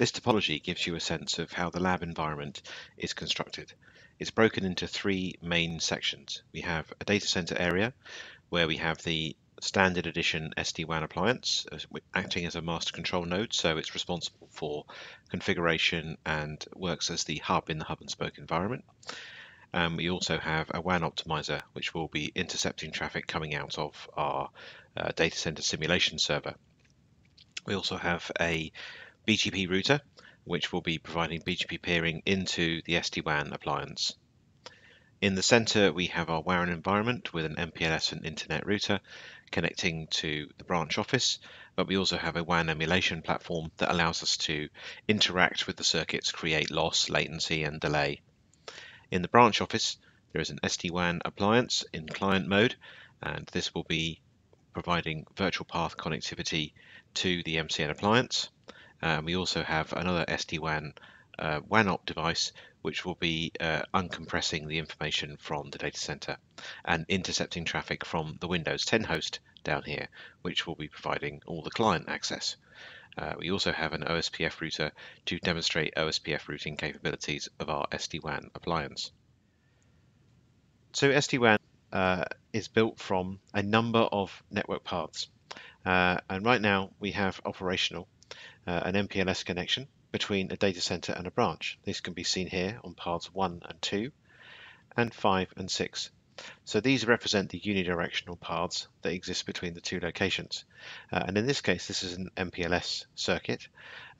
This topology gives you a sense of how the lab environment is constructed. It's broken into three main sections. We have a data center area where we have the standard edition SD-WAN appliance acting as a master control node, so it's responsible for configuration and works as the hub in the hub and spoke environment. Um, we also have a WAN optimizer, which will be intercepting traffic coming out of our uh, data center simulation server. We also have a BGP router, which will be providing BGP peering into the SD-WAN appliance. In the center, we have our WAN environment with an MPLS and internet router connecting to the branch office, but we also have a WAN emulation platform that allows us to interact with the circuits, create loss, latency, and delay. In the branch office, there is an SD-WAN appliance in client mode, and this will be providing virtual path connectivity to the MCN appliance. Um, we also have another SD-WAN uh, WANOP device which will be uh, uncompressing the information from the data center and intercepting traffic from the Windows 10 host down here, which will be providing all the client access. Uh, we also have an OSPF router to demonstrate OSPF routing capabilities of our SD-WAN appliance. So SD-WAN uh, is built from a number of network paths. Uh, and right now we have operational uh, an MPLS connection between a data center and a branch. This can be seen here on paths 1 and 2 and 5 and 6. So these represent the unidirectional paths that exist between the two locations. Uh, and in this case, this is an MPLS circuit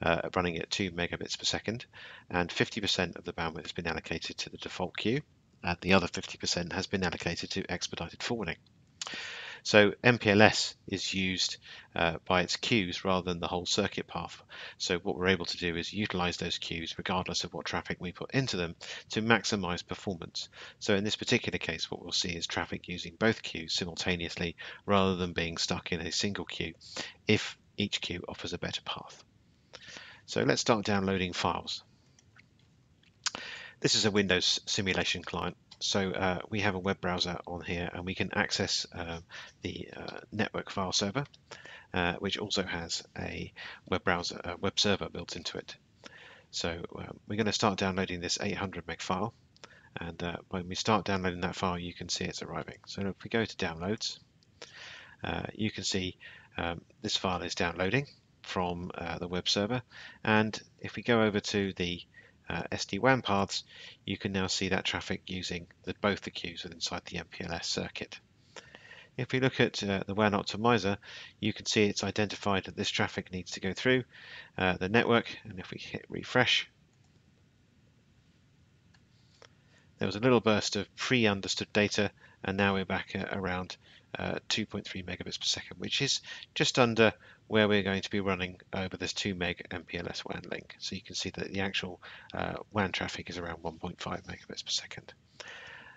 uh, running at 2 megabits per second, and 50% of the bandwidth has been allocated to the default queue, and the other 50% has been allocated to expedited forwarding. So MPLS is used uh, by its queues rather than the whole circuit path. So what we're able to do is utilize those queues regardless of what traffic we put into them to maximize performance. So in this particular case, what we'll see is traffic using both queues simultaneously rather than being stuck in a single queue if each queue offers a better path. So let's start downloading files. This is a Windows simulation client so uh, we have a web browser on here and we can access uh, the network file server, uh, which also has a web browser, a web server built into it. So um, we're going to start downloading this 800 meg file. And uh, when we start downloading that file, you can see it's arriving. So if we go to downloads, uh, you can see um, this file is downloading from the web server. And if we go over to the uh, SD-WAN paths, you can now see that traffic using the, both the queues inside the MPLS circuit. If we look at uh, the WAN optimizer, you can see it's identified that this traffic needs to go through uh, the network, and if we hit refresh, there was a little burst of pre-understood data, and now we're back at around uh, 2.3 megabits per second, which is just under where we're going to be running over this 2 meg MPLS WAN link. So you can see that the actual uh, WAN traffic is around 1.5 megabits per second.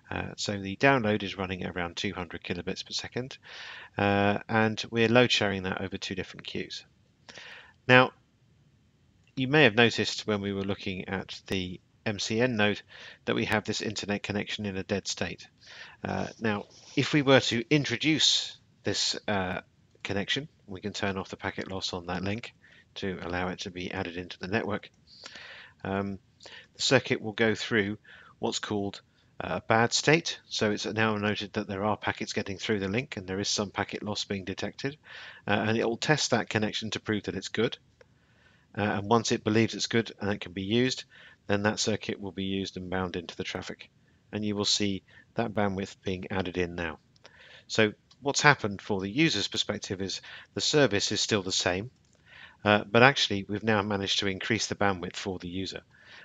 Uh, so the download is running around 200 kilobits per second, uh, and we're load sharing that over two different queues. Now, you may have noticed when we were looking at the MCN node that we have this internet connection in a dead state. Uh, now, if we were to introduce this uh, connection. We can turn off the packet loss on that link to allow it to be added into the network. Um, the circuit will go through what's called a bad state. So it's now noted that there are packets getting through the link and there is some packet loss being detected. Uh, and it will test that connection to prove that it's good. Uh, and once it believes it's good and it can be used, then that circuit will be used and bound into the traffic. And you will see that bandwidth being added in now. So what's happened for the user's perspective is the service is still the same, uh, but actually we've now managed to increase the bandwidth for the user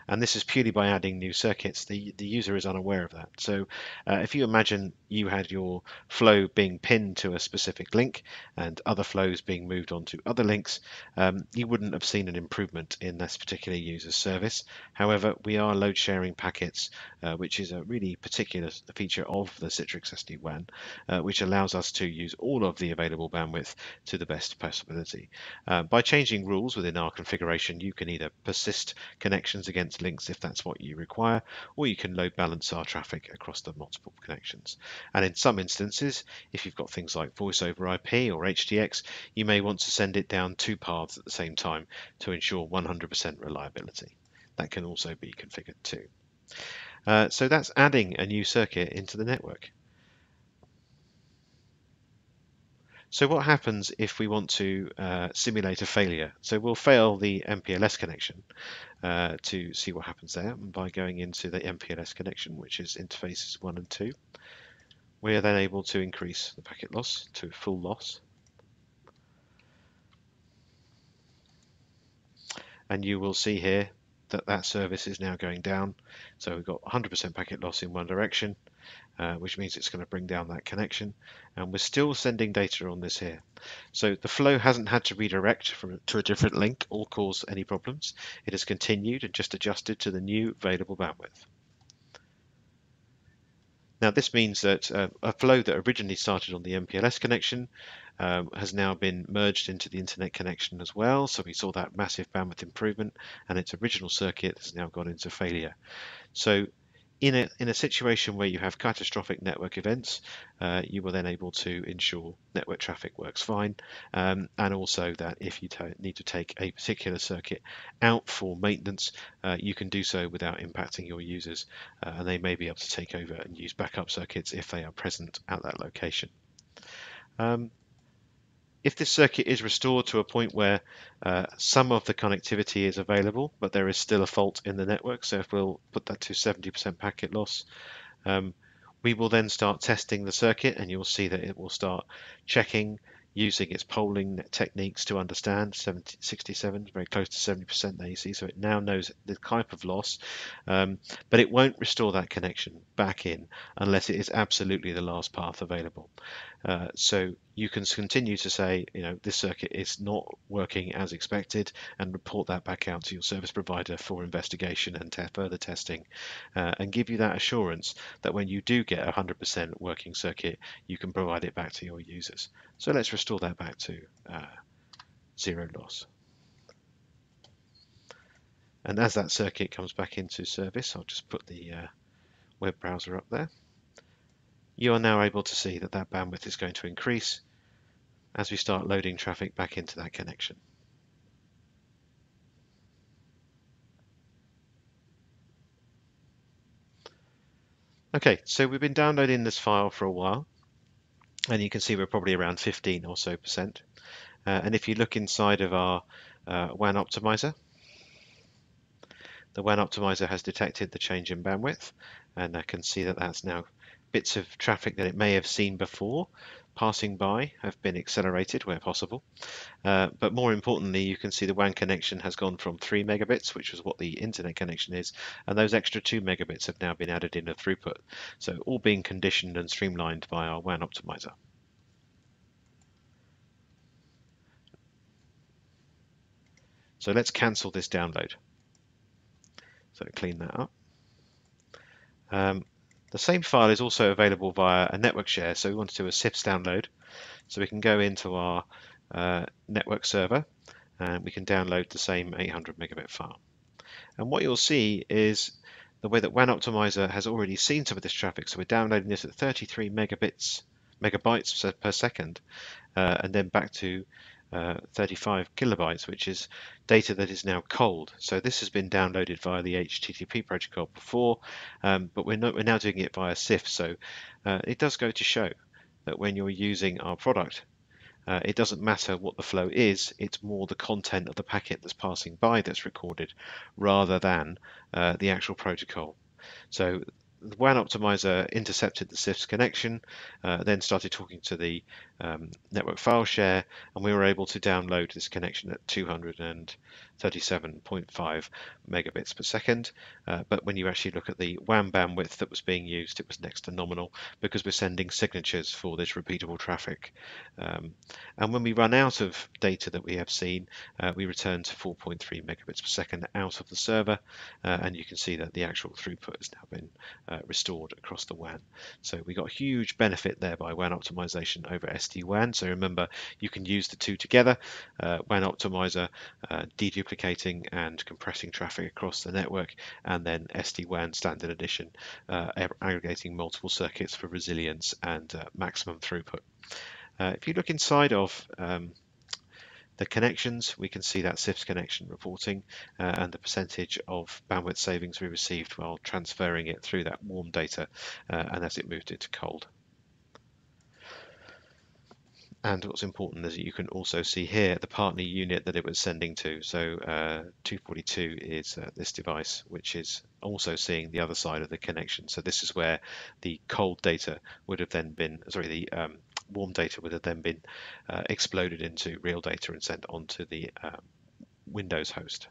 and this is purely by adding new circuits. The, the user is unaware of that. So uh, if you imagine you had your flow being pinned to a specific link and other flows being moved on to other links, um, you wouldn't have seen an improvement in this particular user's service. However, we are load sharing packets, uh, which is a really particular feature of the Citrix SD-WAN, uh, which allows us to use all of the available bandwidth to the best possibility. Uh, by changing rules within our configuration, you can either persist connections against links if that's what you require, or you can load balance our traffic across the multiple connections. And in some instances, if you've got things like voice over IP or HDX, you may want to send it down two paths at the same time to ensure 100% reliability. That can also be configured too. Uh, so that's adding a new circuit into the network. So what happens if we want to uh, simulate a failure? So we'll fail the MPLS connection uh, to see what happens there by going into the MPLS connection, which is interfaces 1 and 2. We are then able to increase the packet loss to full loss. And you will see here that that service is now going down. So we've got 100% packet loss in one direction uh, which means it's going to bring down that connection. And we're still sending data on this here. So the flow hasn't had to redirect from to a different link or cause any problems. It has continued and just adjusted to the new available bandwidth. Now this means that uh, a flow that originally started on the MPLS connection um, has now been merged into the internet connection as well. So we saw that massive bandwidth improvement and its original circuit has now gone into failure. So in a, in a situation where you have catastrophic network events, uh, you will then able to ensure network traffic works fine, um, and also that if you need to take a particular circuit out for maintenance, uh, you can do so without impacting your users, uh, and they may be able to take over and use backup circuits if they are present at that location. Um, if this circuit is restored to a point where uh, some of the connectivity is available, but there is still a fault in the network, so if we'll put that to 70% packet loss, um, we will then start testing the circuit and you'll see that it will start checking using its polling techniques to understand. 70, 67 very close to 70% there you see. So it now knows the type of loss um, but it won't restore that connection back in unless it is absolutely the last path available uh, so you can continue to say, you know, this circuit is not working as expected and report that back out to your service provider for investigation and te further testing uh, and give you that assurance that when you do get a 100% working circuit, you can provide it back to your users. So let's restore that back to uh, zero loss. And as that circuit comes back into service, I'll just put the uh, web browser up there you are now able to see that that bandwidth is going to increase as we start loading traffic back into that connection. Okay, so we've been downloading this file for a while, and you can see we're probably around 15 or so percent. Uh, and if you look inside of our uh, WAN optimizer, the WAN optimizer has detected the change in bandwidth, and I can see that that's now bits of traffic that it may have seen before passing by have been accelerated where possible. Uh, but more importantly, you can see the WAN connection has gone from 3 megabits, which was what the internet connection is, and those extra 2 megabits have now been added in a throughput. So all being conditioned and streamlined by our WAN optimizer. So let's cancel this download. So clean that up. Um, the same file is also available via a network share, so we want to do a CIFS download. So we can go into our uh, network server and we can download the same 800 megabit file. And what you'll see is the way that WAN Optimizer has already seen some of this traffic. So we're downloading this at 33 megabits, megabytes per second, uh, and then back to uh, 35 kilobytes, which is data that is now cold. So this has been downloaded via the HTTP protocol before, um, but we're, not, we're now doing it via CIFS. So uh, it does go to show that when you're using our product, uh, it doesn't matter what the flow is, it's more the content of the packet that's passing by that's recorded rather than uh, the actual protocol. So the WAN optimizer intercepted the CIFS connection, uh, then started talking to the um, network file share, and we were able to download this connection at 237.5 megabits per second. Uh, but when you actually look at the WAN bandwidth that was being used, it was next to nominal because we're sending signatures for this repeatable traffic. Um, And when we run out of data that we have seen, uh, we return to 4.3 megabits per second out of the server, uh, and you can see that the actual throughput has now been uh, restored across the WAN. So we got a huge benefit there by WAN optimization over SD-WAN. So remember, you can use the two together, uh, WAN optimizer, uh, deduplicating and compressing traffic across the network, and then SD-WAN standard edition, uh, aggregating multiple circuits for resilience and maximum throughput. Uh, if you look inside of um, the connections, we can see that CIFS connection reporting uh, and the percentage of bandwidth savings we received while transferring it through that warm data uh, and as it moved into cold. And what's important is that you can also see here the partner unit that it was sending to. So uh, 242 is uh, this device, which is also seeing the other side of the connection. So this is where the cold data would have then been, sorry, the um, warm data would have then been uh, exploded into real data and sent onto the uh, Windows host.